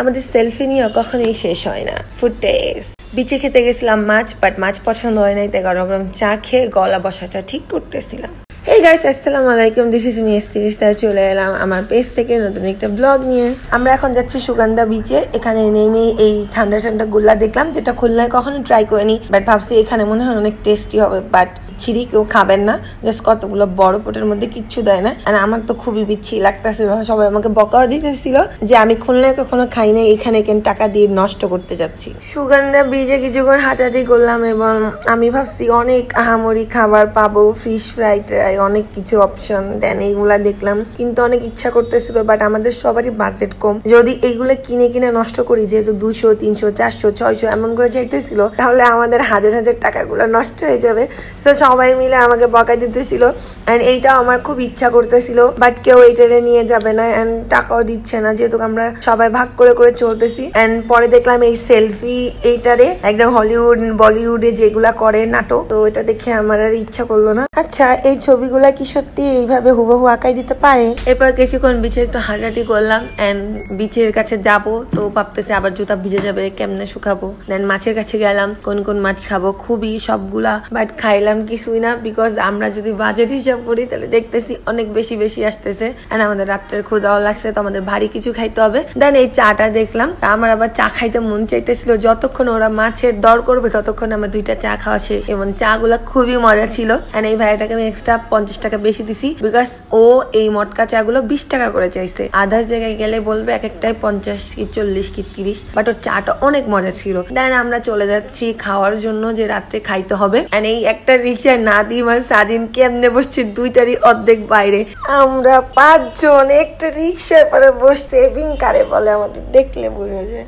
আমাদের সেলফি নিয়ে কখনোই শেষ হয় না। ফুটেজ বিচে খেতে গেছিলাম মাছ বাট মাছ পছন্দ হয় নাই, তাই গরম গরম চা খেয়ে গলা বসাটা ঠিক করতেছিলাম। এই গাইস আসসালামু আলাইকুম দিস ইজ মি তাই চলে এলাম আমার পেজ থেকে নতুন একটা ব্লগ নিয়ে। আমরা এখন যাচ্ছি সুগন্ধা বিচে এখানে নেমে এই ঠান্ডা ঠান্ডা গুল্লা দেখলাম, যেটা খুলনায় কখনো ট্রাই করিনি বাট ভাবছি এখানে মনে হয় অনেক টেস্টি হবে বাট ছিঁড়ি কেউ খাবেন না জাস্ট কতগুলো বড় পোটের মধ্যে কিচ্ছু দেয় না। আর আমার তো খুবই বিচ্ছি লাগতেছিল সবাই আমাকে বকাও দিতেছিল যে আমি খুলনায় কখনো খাই না এখানে কেন টাকা দিয়ে নষ্ট করতে যাচ্ছি। সুগন্ধা ব্রিজে কিছুক্ষণ হাঁটাহাঁটি করলাম এবং আমি ভাবছি অনেক আহামরি খাবার পাবো ফিশ ফ্রাই ট্রাই অনেক কিছু অপশন দেন এইগুলা দেখলাম। কিন্তু অনেক ইচ্ছা করতেছিল বাট আমাদের সবারই বাজেট কম। যদি এইগুলো কিনে কিনে নষ্ট করি, যেহেতু দুশো, তিনশো, চারশো, ছয়শো, এমন করে চাইতেছিল, তাহলে আমাদের হাজার হাজার টাকাগুলো নষ্ট হয়ে যাবে। সো সবাই মিলে আমাকে বকা দিতেছিল অ্যান্ড এইটাও আমার খুব ইচ্ছা করতেছিল বাট কেউ এইটারে নিয়ে যাবে না অ্যান্ড টাকাও দিচ্ছে না, যেহেতু আমরা সবাই ভাগ করে করে চলতেছি অ্যান্ড পরে দেখলাম এই সেলফি এইটারে একদম হলিউড বলিউডে যেগুলা করে নাটক, তো এটা দেখে আমার আর ইচ্ছা করল না। আচ্ছা এই ছবিগুলা কি সত্যি এইভাবে হুবহু আঁকাই দিতে পারে? এরপর কিছুক্ষণ বিচে একটু হাঁটাহাঁটি করলাম অ্যান্ড বিচের কাছে যাব, তো ভাবতেছি আবার জুতা ভিজে যাবে, কেমনে শুকাবো? দেন মাছের কাছে গেলাম, কোন কোন মাছ খাব, খুবই সবগুলা বাট খাইলাম কি কিছুই না বিকজ আমরা যদি বাজেট হিসাব করি, তাহলে দেখতেছি অনেক বেশি বেশি আসতেছে। আর আমাদের রাত্রের ক্ষুদাও লাগছে, তো আমাদের ভারী কিছু খাইতে হবে। দেন এই চাটা দেখলাম, তা আমার আবার চা খাইতে মন চাইতেছিল। যতক্ষণ ওরা মাছের দর করবে, ততক্ষণ আমার দুইটা চা খাওয়া শেষ। এবং চা গুলা খুবই মজা ছিল। আর এই ভাইটাকে আমি এক্সট্রা পঞ্চাশ টাকা বেশি দিছি বিকজ ও এই মটকা চা গুলো বিশ টাকা করে চাইছে। আধার জায়গায় গেলে বলবে এক একটাই পঞ্চাশ কি চল্লিশ কি তিরিশ বাট ওর চাটা অনেক মজা ছিল। দেন আমরা চলে যাচ্ছি খাওয়ার জন্য যে রাত্রে খাইতে হবে। এই একটা রিক্সা নাদিম আর সাজিন কেমনে বসছে দুইটারই অর্ধেক বাইরে। আমরা পাঁচজন একটা রিক্সায় পরে বসছে কারে বলে আমাদের, দেখলে বোঝা যায়।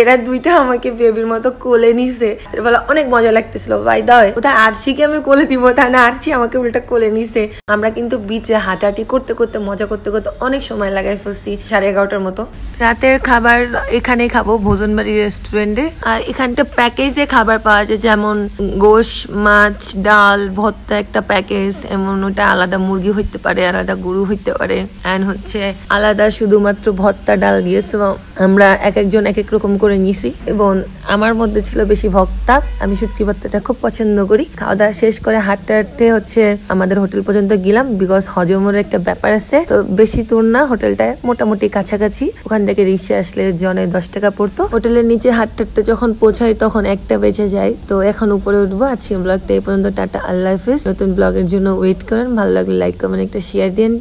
এরা দুইটা আমাকে বেবির মতো কোলে নিছে। বলে অনেক মজা লাগতেছিল ভাই দাও কোথায় আরশিকে আমি কোলে দিব তাই না আরশি আমাকে উল্টা কোলে নিছে। আমরা কিন্তু বিচে হাঁটাহাঁটি করতে করতে, মজা করতে করতে অনেক সময় লাগাই ফেলছি, সাড়ে এগারোটার মতো। রাতের খাবার এখানে খাব ভোজন ভোজনবাড়ি রেস্টুরেন্টে আর এখানটা প্যাকেজে খাবার পাওয়া যায়, যেমন গোশ, মাছ, ডাল ভর্তা একটা প্যাকেজ এমন ওটা আলাদা মুরগি হইতে পারে, আলাদা গরু হইতে পারে। অ্যান্ড হচ্ছে আলাদা শুধুমাত্র ভর্তা, ডাল দিয়েছে আমরা এক একজন এক এক রকম করে নিছি। এবং আমার মধ্যে ছিল বেশি ভক্তা। আমি শুটকি ভর্তাটা খুব পছন্দ করি। খাওয়া দাওয়া শেষ করে হাঁটতে হাঁটতে হচ্ছে আমাদের হোটেল পর্যন্ত গেলাম বিকজ হজমের একটা ব্যাপার আছে। তো বেশি দূর না, হোটেলটা মোটামুটি কাছাকাছি। ওখান থেকে রিক্সা আসলে জনে দশ টাকা পড়তো। হোটেলের নিচে হাঁটতে হাঁটতে যখন পৌঁছাই, তখন একটা বেঁচে যায়। তো এখন উপরে উঠবো, আজকে ব্লগটা এই পর্যন্ত, টাটা। আল্লাহ হাফিজ। নতুন ব্লগের জন্য ওয়েট করেন। ভালো লাগলে লাইক কমেন্ট একটা শেয়ার দিন